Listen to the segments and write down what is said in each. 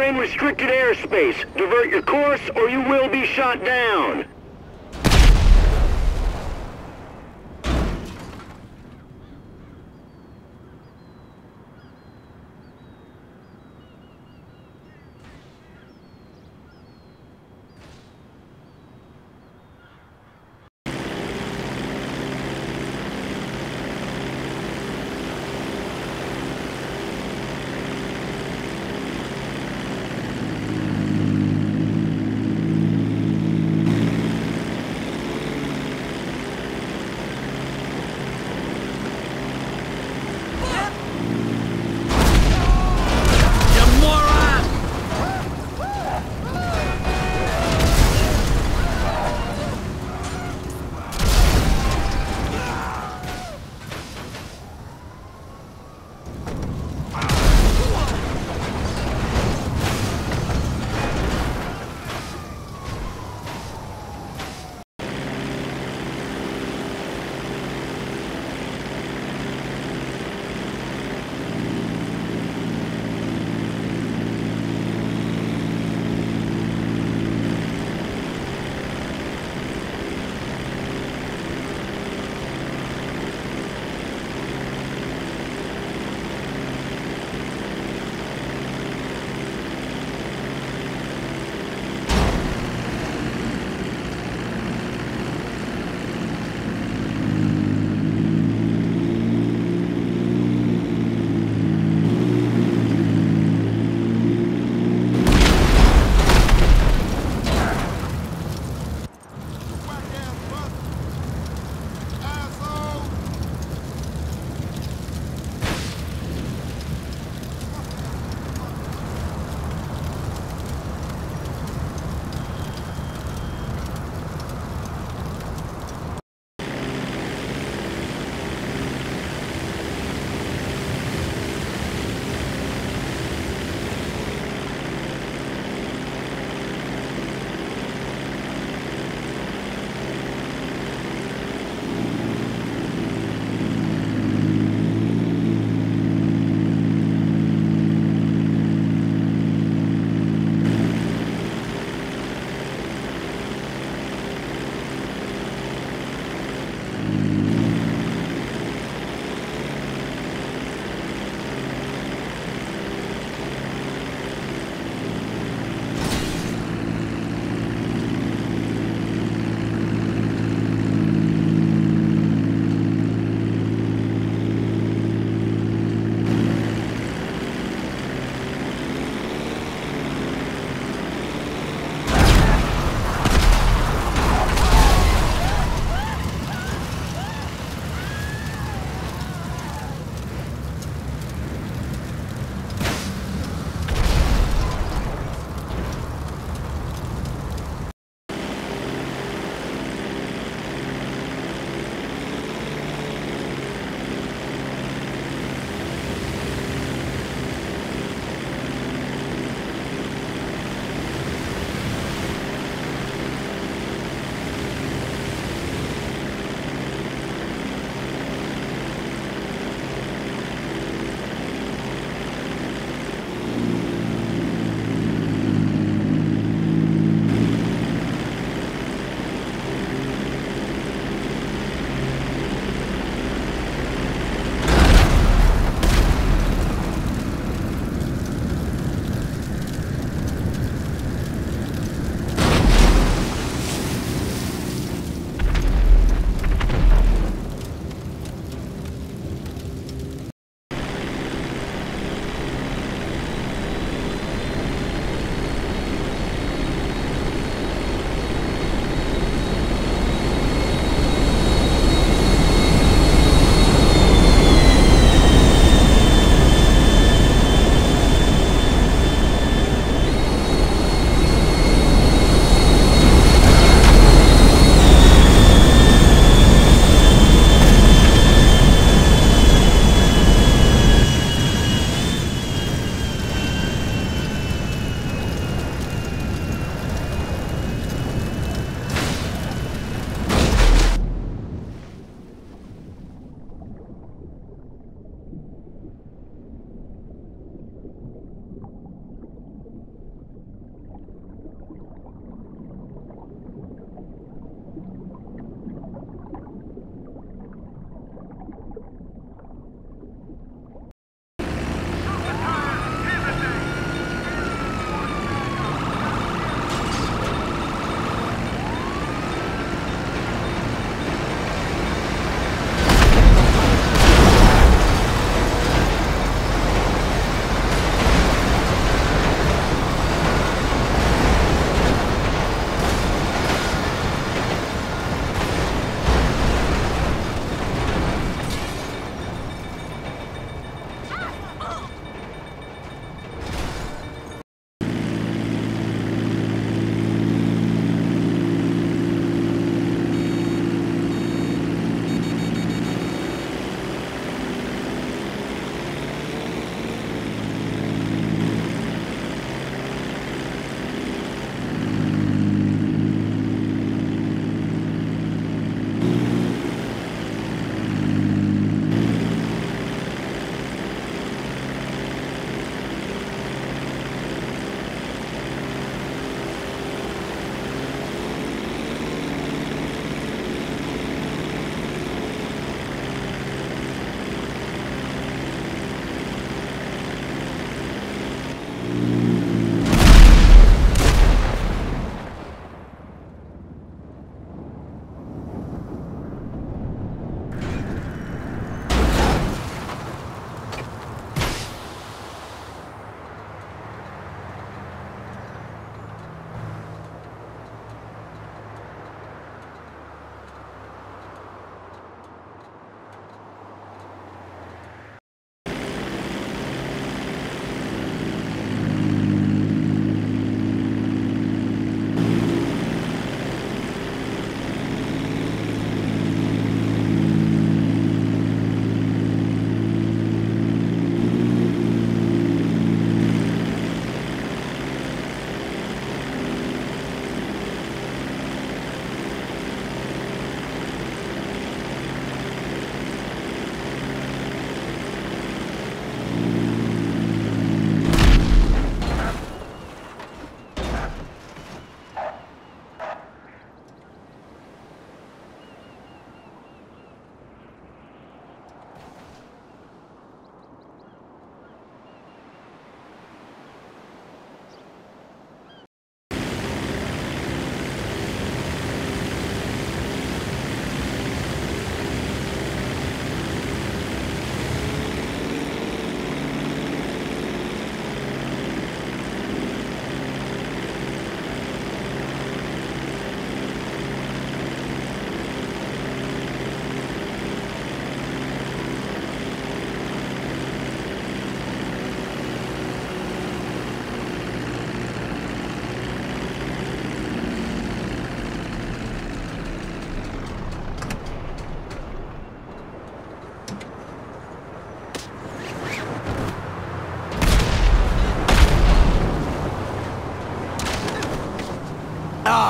Are in restricted airspace. Divert your course or you will be shot down.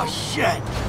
Oh, shit!